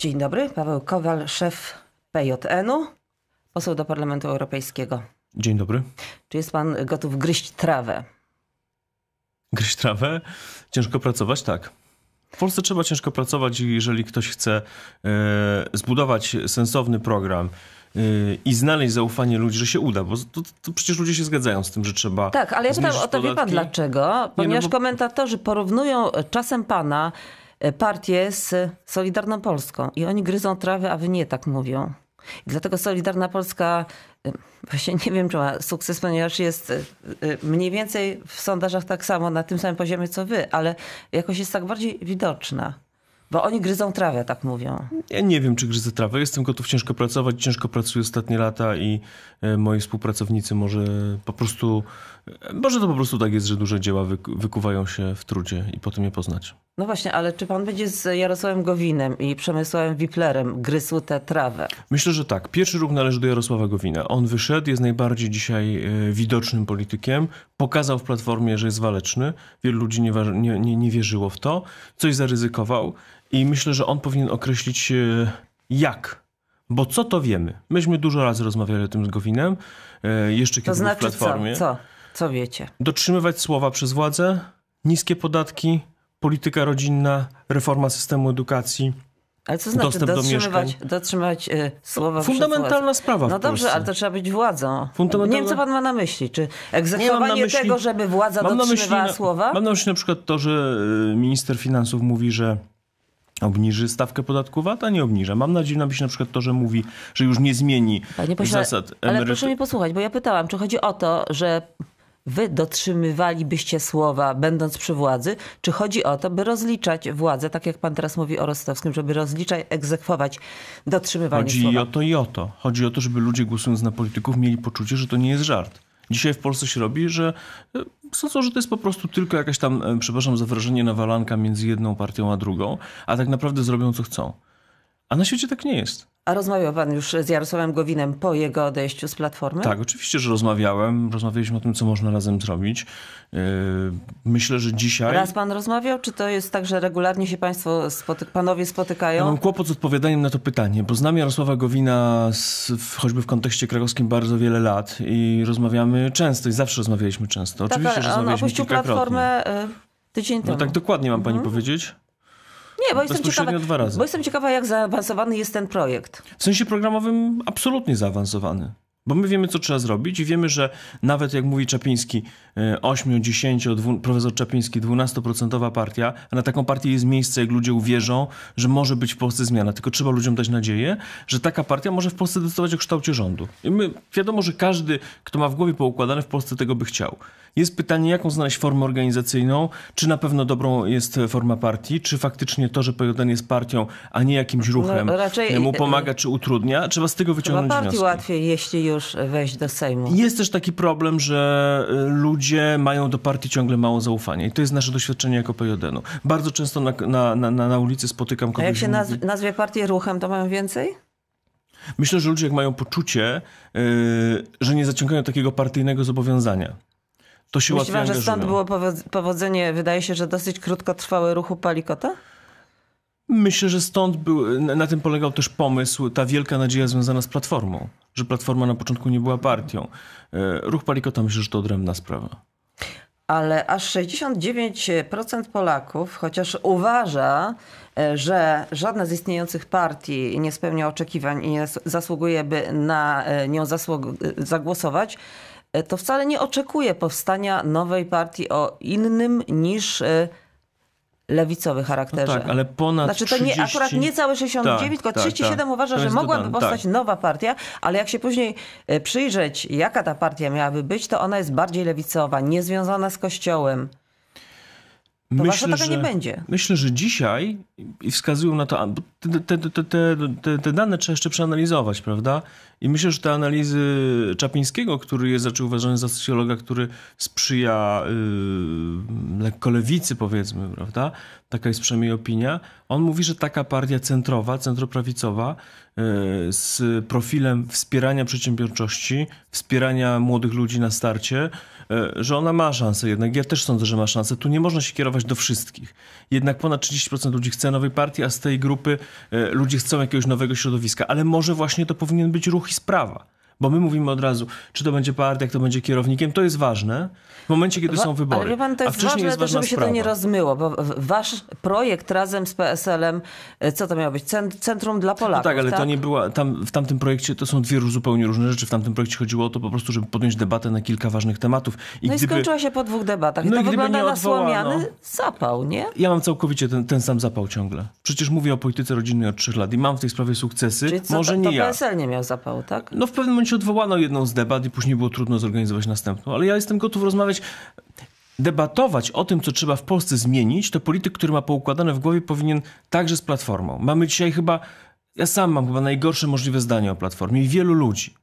Dzień dobry, Paweł Kowal, szef PJN-u, poseł do Parlamentu Europejskiego. Dzień dobry. Czy jest pan gotów gryźć trawę? Gryźć trawę? Ciężko pracować? Tak. W Polsce trzeba ciężko pracować i jeżeli ktoś chce e, zbudować sensowny program e, i znaleźć zaufanie ludzi, że się uda, bo to, to, przecież ludzie się zgadzają z tym, że trzeba. Tak, ale ja pytam o to, wie pan dlaczego? Ponieważ no bo... komentatorzy porównują czasem pana partię z Solidarną Polską i oni gryzą trawę, a wy nie tak mówią. I dlatego Solidarna Polska właśnie nie wiem, czy ma sukces, ponieważ jest y, y, mniej więcej w sondażach tak samo, na tym samym poziomie co wy, ale jakoś jest tak bardziej widoczna. Bo oni gryzą trawę, tak mówią. Ja nie wiem, czy gryzę trawę. Jestem gotów ciężko pracować. Ciężko pracuję ostatnie lata i e, moi współpracownicy może po prostu... E, może to po prostu tak jest, że duże dzieła wykuwają się w trudzie i potem je poznać. No właśnie, ale czy pan będzie z Jarosławem Gowinem i Przemysławem Wiplerem gryzł tę trawę? Myślę, że tak. Pierwszy ruch należy do Jarosława Gowina. On wyszedł, jest najbardziej dzisiaj e, widocznym politykiem. Pokazał w Platformie, że jest waleczny. Wielu ludzi nie, nie, nie, nie wierzyło w to. Coś zaryzykował. I myślę, że on powinien określić e, jak. Bo co to wiemy? Myśmy dużo razy rozmawiali o tym z Gowinem, e, jeszcze kiedy to znaczy w Platformie. Co? co? Co wiecie? Dotrzymywać słowa przez władzę, niskie podatki, polityka rodzinna, reforma systemu edukacji. Ale co znaczy dostęp dotrzymywać, do dotrzymywać y, słowa Fundamentalna sprawa No dobrze, ale to trzeba być władzą. Fundamentalna... Nie wiem, co pan ma na myśli. Czy egzekwowanie myśli... tego, żeby władza mam dotrzymywała myśli, słowa? Mam na myśli na przykład to, że y, minister finansów mówi, że obniży stawkę podatku VAT, a nie obniża. Mam nadzieję, na na przykład to, że mówi, że już nie zmieni Panie pośle, zasad Ale proszę mnie posłuchać, bo ja pytałam, czy chodzi o to, że wy dotrzymywalibyście słowa, będąc przy władzy, czy chodzi o to, by rozliczać władzę, tak jak pan teraz mówi o Rostowskim, żeby rozliczać, egzekwować dotrzymywanie chodzi słowa? Chodzi o to i o to. Chodzi o to, żeby ludzie głosując na polityków mieli poczucie, że to nie jest żart. Dzisiaj w Polsce się robi, że e, sądzą, że to jest po prostu tylko jakaś tam, e, przepraszam za wrażenie, nawalanka między jedną partią a drugą, a tak naprawdę zrobią co chcą. A na świecie tak nie jest. A rozmawiał pan już z Jarosławem Gowinem po jego odejściu z Platformy? Tak, oczywiście, że rozmawiałem. Rozmawialiśmy o tym, co można razem zrobić. Yy, myślę, że dzisiaj... Raz pan rozmawiał, czy to jest tak, że regularnie się państwo, spoty... panowie spotykają? Ja mam kłopot z odpowiadaniem na to pytanie, bo znam Jarosława Gowina z, choćby w kontekście krakowskim bardzo wiele lat i rozmawiamy często i zawsze rozmawialiśmy często. Tak, oczywiście, że rozmawialiśmy on opuścił Platformę y, tydzień temu. No tak dokładnie mam pani mhm. powiedzieć? Nie, bo jestem, ciekawa, dwa razy. bo jestem ciekawa, jak zaawansowany jest ten projekt. W sensie programowym absolutnie zaawansowany. Bo my wiemy, co trzeba zrobić i wiemy, że nawet jak mówi Czapiński, 8, 10, 2, profesor Czapiński, 12% partia, a na taką partię jest miejsce, jak ludzie uwierzą, że może być w Polsce zmiana. Tylko trzeba ludziom dać nadzieję, że taka partia może w Polsce decydować o kształcie rządu. I my, wiadomo, że każdy, kto ma w głowie poukładane, w Polsce tego by chciał. Jest pytanie, jaką znaleźć formę organizacyjną, czy na pewno dobrą jest forma partii, czy faktycznie to, że PJN jest partią, a nie jakimś no, ruchem, no, raczej, mu pomaga czy utrudnia. Trzeba z tego wyciągnąć Chyba partii wnioski. łatwiej, jeśli już wejść do Sejmu. Jest też taki problem, że y, ludzie mają do partii ciągle mało zaufania i to jest nasze doświadczenie jako PJN-u. Bardzo często na, na, na, na ulicy spotykam kogoś... A jak się mówi... nazwie partię ruchem, to mają więcej? Myślę, że ludzie jak mają poczucie, yy, że nie zaciągają takiego partyjnego zobowiązania, to się Myśli pan, że stąd było powodzenie, wydaje się, że dosyć krótkotrwałe ruchu Palikota? Myślę, że stąd był, na tym polegał też pomysł, ta wielka nadzieja związana z Platformą, że Platforma na początku nie była partią. E, ruch Palikota myślę, że to odrębna sprawa. Ale aż 69% Polaków, chociaż uważa, e, że żadna z istniejących partii nie spełnia oczekiwań i nie zasługuje, by na e, nią zagłosować, to wcale nie oczekuje powstania nowej partii o innym niż lewicowy charakterze. No tak, ale ponad Znaczy to 30... nie, akurat nie całe 69, tak, tylko 37 tak, tak. uważa, że mogłaby dodane, powstać tak. nowa partia, ale jak się później e, przyjrzeć, jaka ta partia miałaby być, to ona jest bardziej lewicowa, niezwiązana z kościołem. To myślę, że, nie będzie. Myślę, że dzisiaj i wskazują na to, te, te, te, te, dane trzeba jeszcze przeanalizować, prawda? I myślę, że te analizy Czapińskiego, który jest zaczął uważany za socjologa, który sprzyja yy, lekko lewicy, powiedzmy, prawda? taka jest przynajmniej opinia. On mówi, że taka partia centrowa, centroprawicowa e, z profilem wspierania przedsiębiorczości, wspierania młodych ludzi na starcie, że ona ma szansę jednak. Ja też sądzę, że ma szansę. Tu nie można się kierować do wszystkich. Jednak ponad 30% ludzi chce nowej partii, a z tej grupy e, ludzie chcą jakiegoś nowego środowiska. Ale może właśnie to powinien być ruch i sprawa. Bo my mówimy od razu, czy to będzie partia, jak to będzie kierownikiem, to jest ważne w momencie, kiedy są wybory. Ale wie pan, to jest ważne, jest żeby się sprawa. to nie rozmyło, bo wasz projekt razem z PSL-em, e, co to miało być? Centrum dla Polaków, No tak, ale tak? to nie była, tam, w tamtym projekcie to są dwie zupełnie różne rzeczy. W tamtym projekcie chodziło o to po prostu, żeby podjąć debatę na kilka ważnych tematów. I no gdyby... i skończyła się po dwóch debatach. No I i to gdyby wygląda nie na odwołano- słomiany zapał, nie? Ja mam całkowicie ten, ten sam zapał ciągle. Przecież mówię o polityce rodzinnej od trzech lat i mam w tej sprawie sukcesy. Czyli co, Może to, nie to ja. PSL nie miał zapału, tak? No w pewnym momencie odwołano jedną z debat i później było trudno zorganizować następną. Ale ja jestem gotów rozmawiać, debatować o tym, co trzeba w Polsce zmienić. To polityk, który ma poukładane w głowie, powinien także z Platformą. Mamy dzisiaj chyba, ja sam mam chyba najgorsze możliwe zdanie o Platformie i wielu ludzi.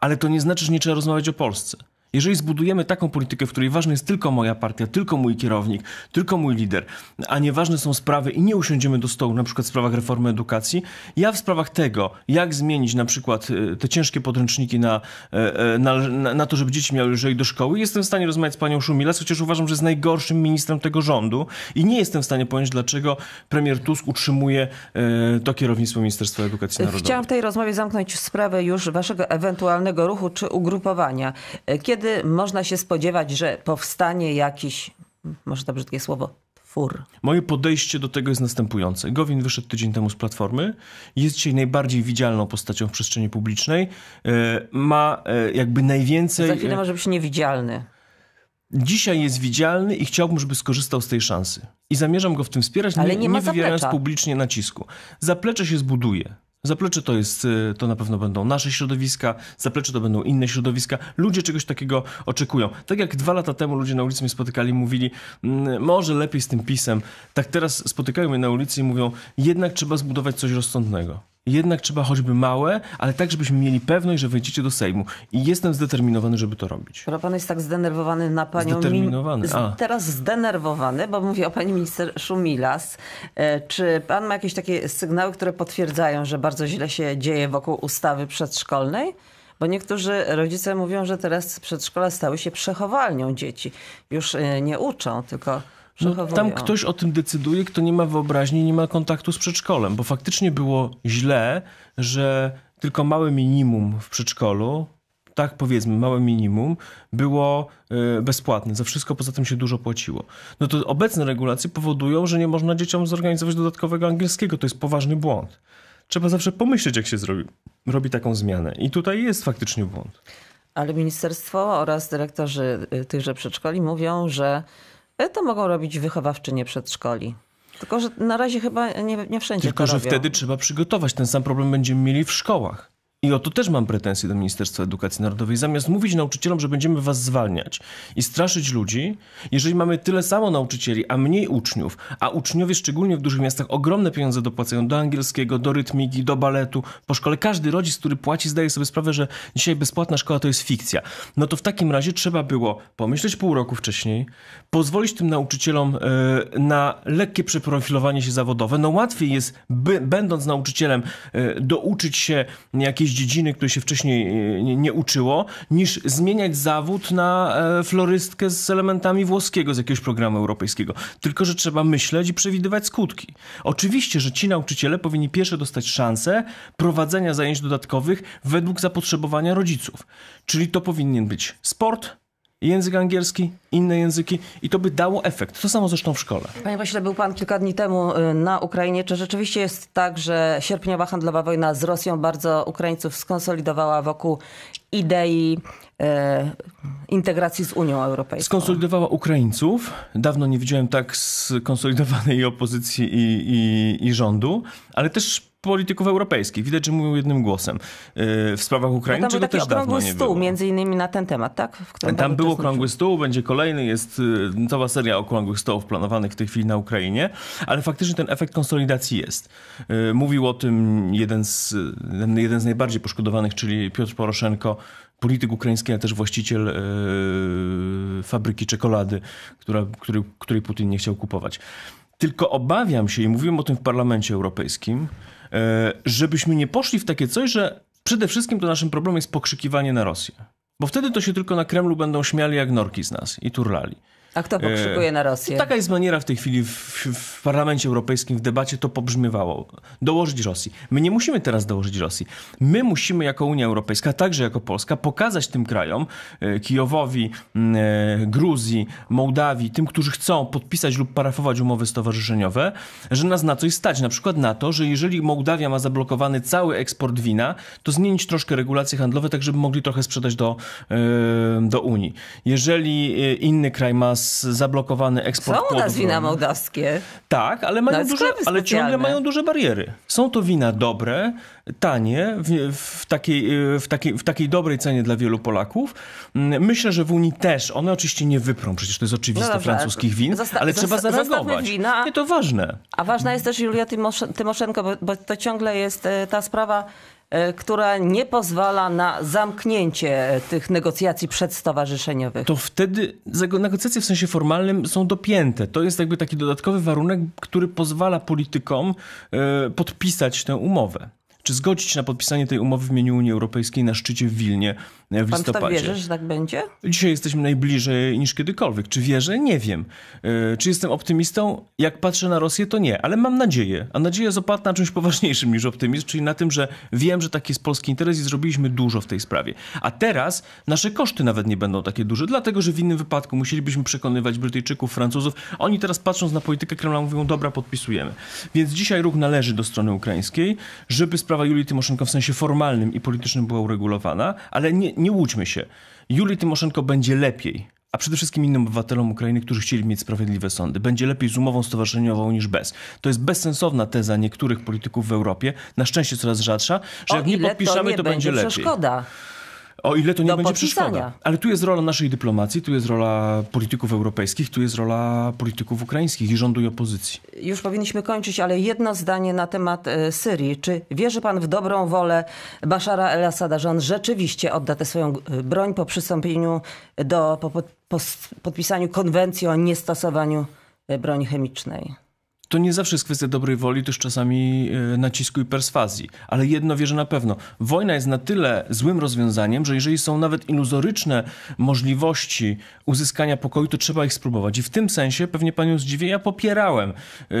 Ale to nie znaczy, że nie trzeba rozmawiać o Polsce. Jeżeli zbudujemy taką politykę, w której ważna jest tylko moja partia, tylko mój kierownik, tylko mój lider, a nieważne są sprawy i nie usiądziemy do stołu, na przykład w sprawach reformy edukacji, ja w sprawach tego, jak zmienić na przykład e, te ciężkie podręczniki na, e, e, na, na, na to, żeby dzieci miały lżej do szkoły, jestem w stanie rozmawiać z panią Szumilas, chociaż uważam, że jest najgorszym ministrem tego rządu i nie jestem w stanie pojąć, dlaczego premier Tusk utrzymuje to kierownictwo Ministerstwa Edukacji Narodowej. Chciałam w tej rozmowie zamknąć sprawę już waszego ewentualnego ruchu czy ugrupowania. Kiedy można się spodziewać, że powstanie jakiś, może to brzydkie słowo, twór? Moje podejście do tego jest następujące. Gowin wyszedł tydzień temu z Platformy, jest dzisiaj najbardziej widzialną postacią w przestrzeni publicznej, e, ma e, jakby najwięcej... Za chwilę może być niewidzialny. Dzisiaj jest widzialny i chciałbym, żeby skorzystał z tej szansy. I zamierzam go w tym wspierać, Ale nie, nie ma wywierając publicznie nacisku. Zaplecze się zbuduje. Zaplecze to jest, y, to na pewno będą nasze środowiska, zaplecze to będą inne środowiska. Ludzie czegoś takiego oczekują. Tak jak dwa lata temu ludzie na ulicy mnie spotykali mówili, "Mm, może lepiej z tym pisem. Tak teraz spotykają mnie na ulicy i mówią, jednak trzeba zbudować coś rozsądnego. Jednak trzeba choćby małe, ale tak, żebyśmy mieli pewność, że wejdziecie do Sejmu. I jestem zdeterminowany, żeby to robić. Skoro pan jest tak zdenerwowany na panią... Zdeterminowany, z- a. Teraz zdenerwowany, bo mówię o pani minister Szumilas. E, Czy pan ma jakieś takie sygnały, które potwierdzają, że bardzo źle się dzieje wokół ustawy przedszkolnej? Bo niektórzy rodzice mówią, że teraz przedszkola stały się przechowalnią dzieci. Już e, nie uczą, tylko No, tam ktoś o tym decyduje, kto nie ma wyobraźni, nie ma kontaktu z przedszkolem, bo faktycznie było źle, że tylko małe minimum w przedszkolu, tak powiedzmy, małe minimum, było y, bezpłatne. Za wszystko poza tym się dużo płaciło. No to obecne regulacje powodują, że nie można dzieciom zorganizować dodatkowego angielskiego. To jest poważny błąd. Trzeba zawsze pomyśleć, jak się zrobi, robi taką zmianę. I tutaj jest faktycznie błąd. Ale ministerstwo oraz dyrektorzy y, tychże przedszkoli mówią, że to mogą robić wychowawczynie przedszkoli. Tylko, że na razie chyba nie, nie wszędzie Tylko, że robią. wtedy trzeba przygotować. Ten sam problem będziemy mieli w szkołach. I o to też mam pretensje do Ministerstwa Edukacji Narodowej. Zamiast mówić nauczycielom, że będziemy was zwalniać i straszyć ludzi, jeżeli mamy tyle samo nauczycieli, a mniej uczniów, a uczniowie, szczególnie w dużych miastach, ogromne pieniądze dopłacają do angielskiego, do rytmiki, do baletu, po szkole. Każdy rodzic, który płaci, zdaje sobie sprawę, że dzisiaj bezpłatna szkoła to jest fikcja. No to w takim razie trzeba było pomyśleć pół roku wcześniej, pozwolić tym nauczycielom e, na lekkie przeprofilowanie się zawodowe. No łatwiej jest, by, będąc nauczycielem, e, douczyć się jakiejś dziedziny, której się wcześniej e, nie, nie uczyło, niż zmieniać zawód na e, florystkę z elementami włoskiego z jakiegoś programu europejskiego. Tylko, że trzeba myśleć i przewidywać skutki. Oczywiście, że ci nauczyciele powinni pierwsze dostać szansę prowadzenia zajęć dodatkowych według zapotrzebowania rodziców. Czyli to powinien być sport, język angielski, inne języki i to by dało efekt. To samo zresztą w szkole. Panie pośle, był pan kilka dni temu y, na Ukrainie. Czy rzeczywiście jest tak, że sierpniowa handlowa wojna z Rosją bardzo Ukraińców skonsolidowała wokół idei e, integracji z Unią Europejską? Skonsolidowała Ukraińców. Dawno nie widziałem tak skonsolidowanej opozycji i, i, i rządu, ale też polityków europejskich. Widać, że mówią jednym głosem. Yy, W sprawach Ukrainy, czego też dawno okrągły nie stół, było. między innymi na ten temat, tak? Tam był okrągły stół, będzie kolejny, jest y, cała seria okrągłych stołów planowanych w tej chwili na Ukrainie, ale faktycznie ten efekt konsolidacji jest. Y, Mówił o tym jeden z, jeden z najbardziej poszkodowanych, czyli Piotr Poroszenko, polityk ukraiński, ale też właściciel y, fabryki czekolady, która, który, której Putin nie chciał kupować. Tylko obawiam się, i mówiłem o tym w Parlamencie Europejskim, żebyśmy nie poszli w takie coś, że przede wszystkim to naszym problemem jest pokrzykiwanie na Rosję. Bo wtedy to się tylko na Kremlu będą śmiali jak norki z nas i turlali. A kto pokrzykuje na Rosję? Taka jest maniera w tej chwili w, w, Parlamencie Europejskim, w debacie to pobrzmiewało. Dołożyć Rosji. My nie musimy teraz dołożyć Rosji. My musimy jako Unia Europejska, także jako Polska, pokazać tym krajom, e, Kijowowi, e, Gruzji, Mołdawii, tym, którzy chcą podpisać lub parafować umowy stowarzyszeniowe, że nas na coś stać. Na przykład na to, że jeżeli Mołdawia ma zablokowany cały eksport wina, to zmienić troszkę regulacje handlowe, tak żeby mogli trochę sprzedać do, e, do Unii. Jeżeli inny kraj ma zablokowany eksport Są u nas wina mołdawskie. Tak, ale, mają duże, ale ciągle mają duże bariery. Są to wina dobre, tanie, w, w, takiej, w, takiej, w takiej dobrej cenie dla wielu Polaków. Mm, myślę, że w Unii też. One oczywiście nie wyprą, przecież to jest oczywiste, no dobrze, francuskich win, Zosta ale trzeba zareagować. Wina, nie, to ważne. A ważna jest też Julia Tymoszenko, bo, bo to ciągle jest e, ta sprawa która nie pozwala na zamknięcie tych negocjacji przedstowarzyszeniowych. To wtedy negocjacje w sensie formalnym są dopięte. To jest jakby taki dodatkowy warunek, który pozwala politykom e, podpisać tę umowę czy zgodzić na podpisanie tej umowy w imieniu Unii Europejskiej na szczycie w Wilnie e, w Pan listopadzie. Pan wierzy, że tak będzie? Dzisiaj jesteśmy najbliżej niż kiedykolwiek. Czy wierzę? Nie wiem. E, czy jestem optymistą? Jak patrzę na Rosję, to nie, ale mam nadzieję. A nadzieja jest oparta na czymś poważniejszym niż optymizm, czyli na tym, że wiem, że taki jest polski interes i zrobiliśmy dużo w tej sprawie. A teraz nasze koszty nawet nie będą takie duże, dlatego że w innym wypadku musielibyśmy przekonywać Brytyjczyków, Francuzów. Oni teraz patrząc na politykę Kremla mówią, dobra, podpisujemy. Więc dzisiaj ruch należy do strony ukraińskiej, żeby sprawa sprawa Julii Tymoszenko w sensie formalnym i politycznym była uregulowana, ale nie, nie łudźmy się. Julii Tymoszenko będzie lepiej, a przede wszystkim innym obywatelom Ukrainy, którzy chcieli mieć sprawiedliwe sądy. Będzie lepiej z umową stowarzyszeniową niż bez. To jest bezsensowna teza niektórych polityków w Europie, na szczęście coraz rzadsza, że o jak nie podpiszemy, to, nie to będzie, będzie lepiej. Przeszkoda. O ile to nie będzie podpisania. przeszkoda. Ale tu jest rola naszej dyplomacji, tu jest rola polityków europejskich, tu jest rola polityków ukraińskich i rządu i opozycji. Już powinniśmy kończyć, ale jedno zdanie na temat e, Syrii. Czy wierzy pan w dobrą wolę Bashara el-Assada, że on rzeczywiście odda tę swoją e, broń po przystąpieniu do, po, po podpisaniu konwencji o niestosowaniu e, broni chemicznej? To nie zawsze jest kwestia dobrej woli, też czasami e, nacisku i perswazji. Ale jedno wierzę na pewno. Wojna jest na tyle złym rozwiązaniem, że jeżeli są nawet iluzoryczne możliwości uzyskania pokoju, to trzeba ich spróbować. I w tym sensie, pewnie panią zdziwię, ja popierałem yy,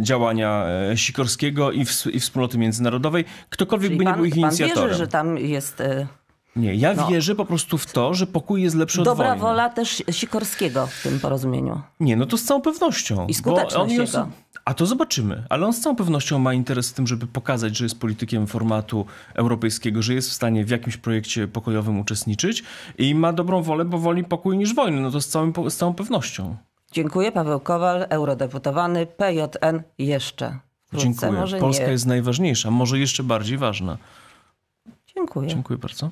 działania e, Sikorskiego i, w, i wspólnoty międzynarodowej. Ktokolwiek Czyli by nie pan, był ich inicjatorem. Pan wierzy, że tam jest... Yy nie, ja no. wierzę po prostu w to, że pokój jest lepszy Dobra od wojny. Dobra wola też Sikorskiego w tym porozumieniu. Nie, no to z całą pewnością. I skuteczność jest, jego. A to zobaczymy. Ale on z całą pewnością ma interes w tym, żeby pokazać, że jest politykiem formatu europejskiego, że jest w stanie w jakimś projekcie pokojowym uczestniczyć i ma dobrą wolę, bo woli pokój niż wojny. No to z, całym, z całą pewnością. Dziękuję. Paweł Kowal, eurodeputowany, PJN jeszcze. Wkrótce. Dziękuję. Może Polska nie. jest najważniejsza, może jeszcze bardziej ważna. Dziękuję. Dziękuję bardzo.